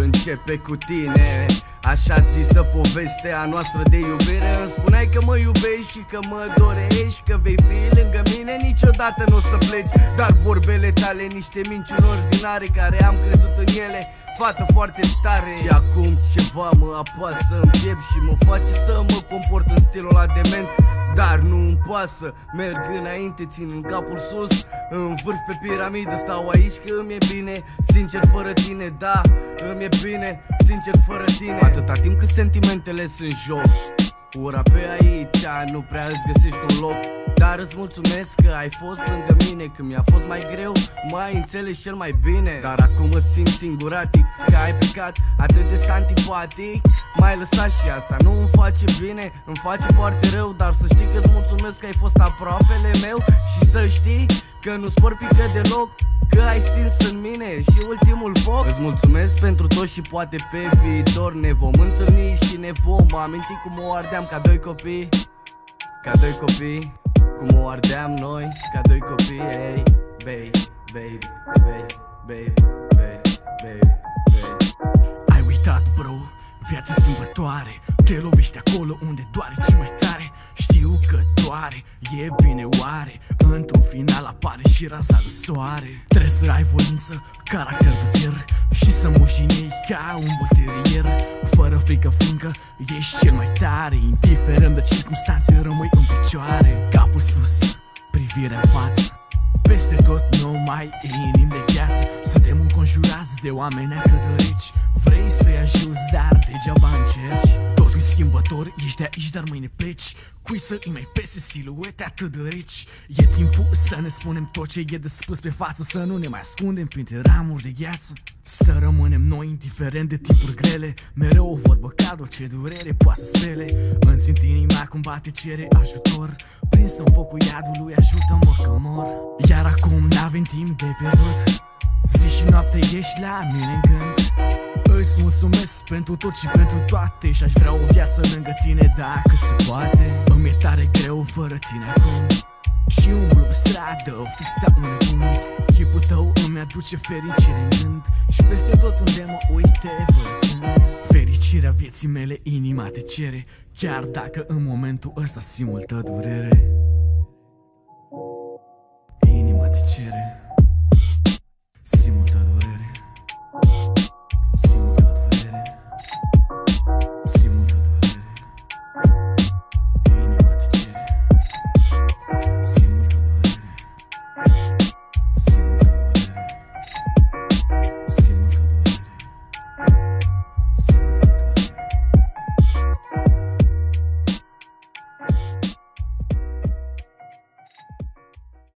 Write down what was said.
începe cu tine. Așa zisă povestea noastră de iubire. Îmi spuneai că mă iubești și că mă dorești Că vei fi lângă mine, niciodată nu o să pleci Dar vorbele tale niște minciuni ordinare Care am crezut în ele fată foarte tare. Și acum ceva mă apasă în piept Și mă face să mă comport în stilul ăla dement Dar nu îmi pasă, merg înainte, țin în capul sus. În vârf pe piramidă, stau aici că îmi e bine. Sincer fără tine, da, îmi e bine. Sincer fără tine. Atâta timp cât sentimentele sunt joc Ura pe aici, nu prea îți găsești un loc. Dar îți mulțumesc că ai fost lângă mine Când mi-a fost mai greu, mai înțeles cel mai bine. Dar acum mă simt singuratic Că ai plecat atât de antipatic Mai lăsat și asta nu îmi face bine Îmi face foarte rău Dar să știi că îți mulțumesc că ai fost aproapele meu. Și să știi că nu spor pică deloc Că ai stins în mine și ultimul foc. Îți mulțumesc pentru tot și poate pe viitor Ne vom întâlni și ne vom aminti cum o ardeam ca doi copii. Ca doi copii Cum o ardeam noi ca doi copii Hey, baby, baby, baby, baby, baby, baby, baby Ai uitat, bro, viața schimbătoare. Te lovești acolo unde doare ce mai tare. Știu că doare, e bine oare. Într-un final apare și raza de soare. Trebuie să ai voință, caracter de fier. Și să mușinei ca un bulterier Fără frică fiindcă ești cel mai tare. Indiferent de circunstanțe rămâi în picioare Capul sus, privirea în față. Peste tot numai inimi de gheață. Suntem înconjurați de oameni acădărici Vrei să-i ajuți, dar degeaba încerci Totul schimbător, ești aici, dar mâine pleci. Cui să îi mai pese siluete atât de rici E timpul să ne spunem tot ce e de spus pe față Să nu ne mai ascundem printre ramuri de gheață. Să rămânem noi indiferent de timpuri grele. Mereu o vorbă ca ce durere poate să spele. Îmi simt inima cum bate cere ajutor. Prins în focul iadului ajută-mă că mor. Iar acum n-avem timp de pierdut. Zi și noapte ești la mine în gând Îți mulțumesc pentru tot și pentru toate Și aș vrea o viață lângă tine dacă se poate. Îmi e tare greu fără tine acum. Și umblu pe stradă, fix ca un nebun Chipul tău îmi aduce fericire în gând Și peste tot unde mă uite văzând Fericirea vieții mele inima te cere. Chiar dacă în momentul ăsta simt multă durere